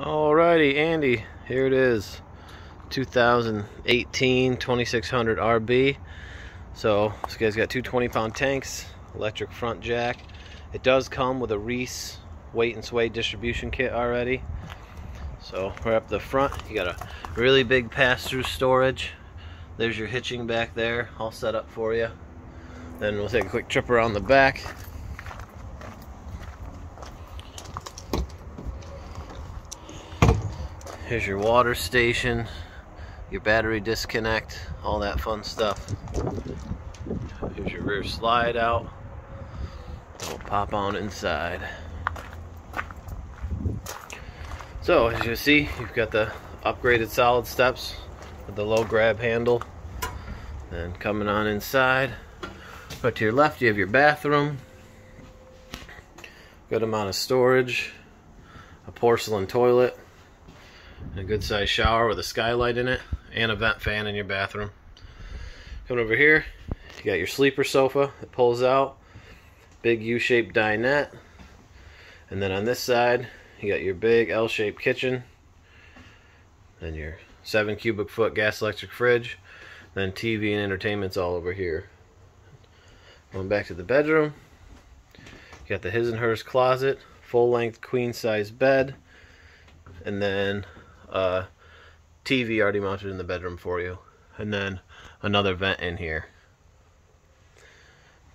Alrighty, Andy, here it is. 2018 2600 RB. So this guy's got two 20 pound tanks, electric front jack. It does come with a Reese weight and sway distribution kit already. So right up the front, you got a really big pass-through storage. There's your hitching back there, all set up for you. Then we'll take a quick trip around the back. Here's your water station, your battery disconnect, all that fun stuff. Here's your rear slide out. We'll pop on inside. So as you see, you've got the upgraded solid steps with the low grab handle. And coming on inside, but to your left you have your bathroom. Good amount of storage, a porcelain toilet, a good sized shower with a skylight in it, and a vent fan in your bathroom. Coming over here, you got your sleeper sofa that pulls out, big U-shaped dinette, and then on this side, you got your big L-shaped kitchen, then your 7 cubic foot gas electric fridge, then TV and entertainment's all over here. Going back to the bedroom, you got the his and hers closet, full length queen size bed, and then a TV already mounted in the bedroom for you, and then another vent in here.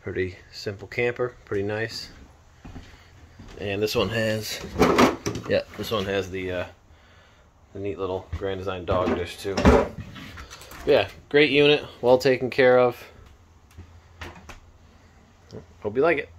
Pretty simple camper, pretty nice. And this one has yeah, this one has the, uh, the neat little Grand Design dog dish too. Yeah, great unit, well taken care of. Hope you like it.